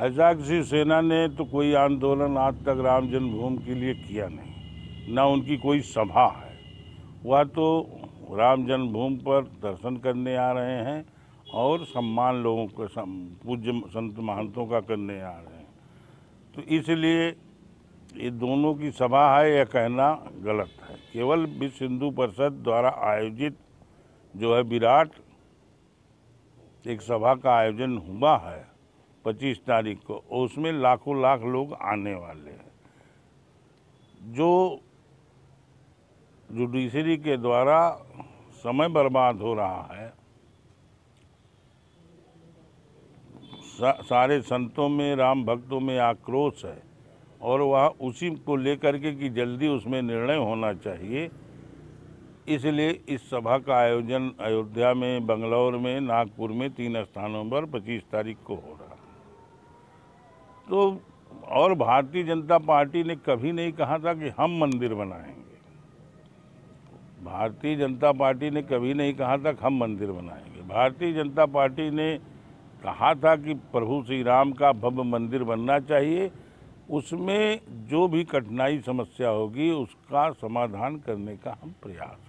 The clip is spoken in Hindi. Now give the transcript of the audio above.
किसी सेना ने तो कोई आंदोलन आज तक राम जन्मभूमि के लिए किया नहीं, ना उनकी कोई सभा है। वह तो राम जन्मभूमि पर दर्शन करने आ रहे हैं और सम्मान लोगों को पूज्य संत महंतों का करने आ रहे हैं। तो इसलिए ये दोनों की सभा है, यह कहना गलत है। केवल विश्व हिंदू परिषद द्वारा आयोजित जो है विराट एक सभा का आयोजन हुआ है 25 तारीख को उसमें लाखों लाख लोग आने वाले हैं। जो जुडिशरी के द्वारा समय बर्बाद हो रहा है सा, सारे संतों में राम भक्तों में आक्रोश है और वह उसी को लेकर के कि जल्दी उसमें निर्णय होना चाहिए। इसलिए इस सभा का आयोजन अयोध्या में बंगलौर में नागपुर में तीन स्थानों पर 25 तारीख को हो रहा तो और भारतीय जनता पार्टी ने कभी नहीं कहा था कि हम मंदिर बनाएँगे। भारतीय जनता पार्टी ने कभी नहीं कहा था कि हम मंदिर बनाएँगे। भारतीय जनता पार्टी ने कहा था कि प्रभु श्री राम का भव्य मंदिर बनना चाहिए। उसमें जो भी कठिनाई समस्या होगी, उसका समाधान करने का हम प्रयास